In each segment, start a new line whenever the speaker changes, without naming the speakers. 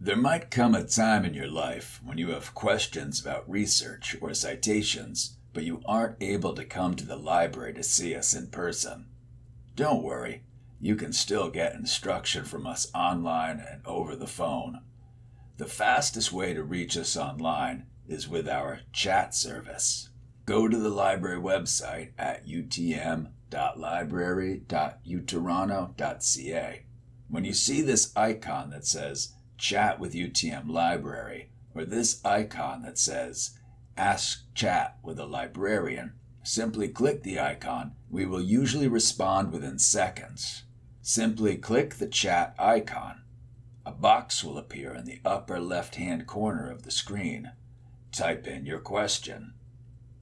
There might come a time in your life when you have questions about research or citations, but you aren't able to come to the library to see us in person. Don't worry, you can still get instruction from us online and over the phone. The fastest way to reach us online is with our chat service. Go to the library website at utm.library.utoronto.ca. When you see this icon that says Chat with UTM Library, or this icon that says Ask Chat with a Librarian, simply click the icon. We will usually respond within seconds. Simply click the chat icon. A box will appear in the upper left hand corner of the screen. Type in your question.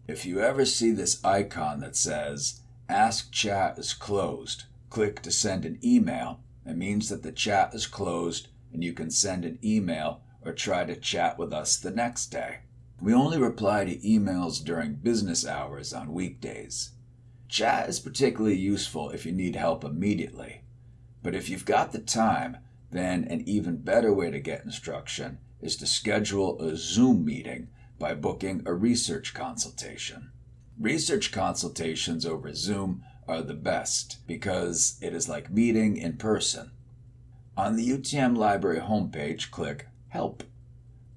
If you ever see this icon that says Ask Chat is closed, click to send an email. It means that the chat is closed and you can send an email or try to chat with us the next day. We only reply to emails during business hours on weekdays. Chat is particularly useful if you need help immediately. But if you've got the time, then an even better way to get instruction is to schedule a Zoom meeting by booking a research consultation. Research consultations over Zoom are the best because it is like meeting in person. On the UTM Library homepage, click Help.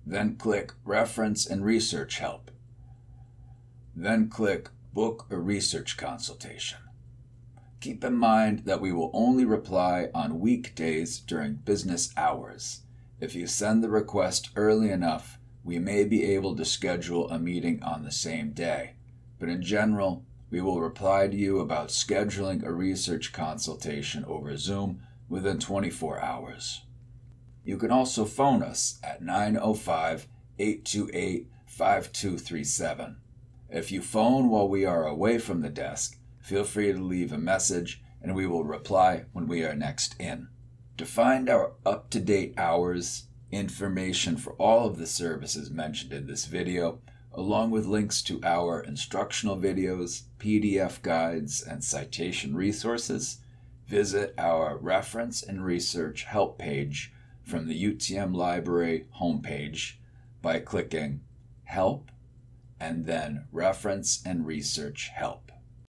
Then click Reference and Research Help. Then click Book a Research Consultation. Keep in mind that we will only reply on weekdays during business hours. If you send the request early enough, we may be able to schedule a meeting on the same day, but in general, we will reply to you about scheduling a research consultation over Zoom within 24 hours. You can also phone us at 905 828 5237. If you phone while we are away from the desk, feel free to leave a message and we will reply when we are next in. To find our up to date hours, information for all of the services mentioned in this video, along with links to our instructional videos, PDF guides, and citation resources, visit our Reference and Research Help page from the UTM Library homepage by clicking Help and then Reference and Research Help.